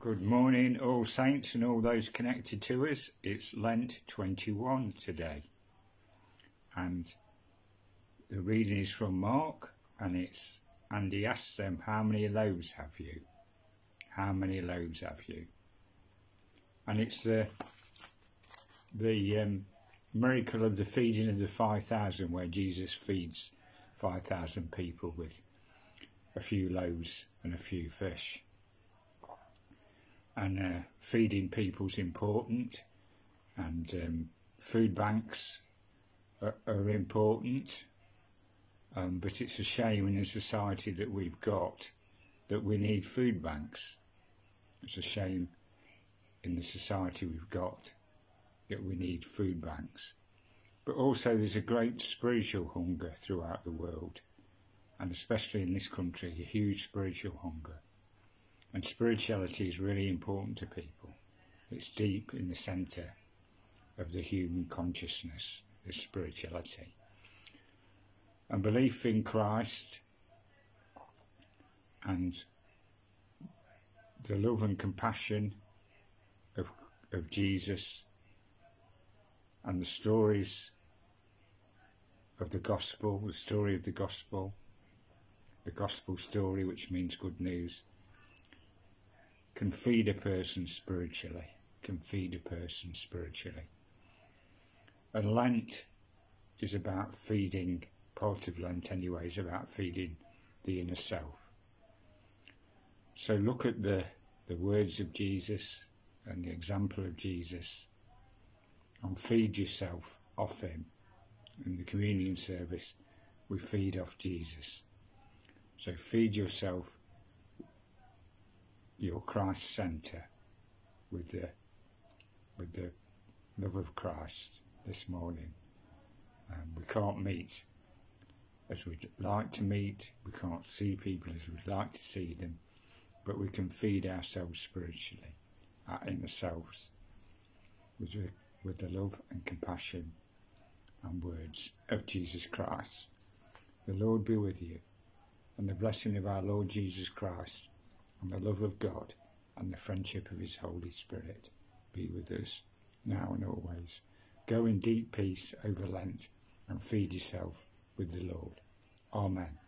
Good morning, all saints and all those connected to us. It's Lent 21 today, and the reading is from Mark, and it's and he asks them, "How many loaves have you? How many loaves have you?" And it's the the um, miracle of the feeding of the five thousand, where Jesus feeds five thousand people with a few loaves and a few fish and uh, feeding people's important and um, food banks are, are important. Um, but it's a shame in the society that we've got that we need food banks. It's a shame in the society we've got that we need food banks. But also there's a great spiritual hunger throughout the world and especially in this country a huge spiritual hunger and spirituality is really important to people. It's deep in the centre of the human consciousness, the spirituality. And belief in Christ and the love and compassion of, of Jesus and the stories of the gospel, the story of the gospel, the gospel story, which means good news, can feed a person spiritually, can feed a person spiritually. And Lent is about feeding, part of Lent anyway, is about feeding the inner self. So look at the, the words of Jesus and the example of Jesus and feed yourself off him. In the communion service, we feed off Jesus. So feed yourself your Christ centre with the with the love of Christ this morning. Um, we can't meet as we'd like to meet. We can't see people as we'd like to see them, but we can feed ourselves spiritually, our inner selves, with the, with the love and compassion and words of Jesus Christ. The Lord be with you, and the blessing of our Lord Jesus Christ and the love of God and the friendship of his Holy Spirit be with us now and always. Go in deep peace over Lent and feed yourself with the Lord. Amen.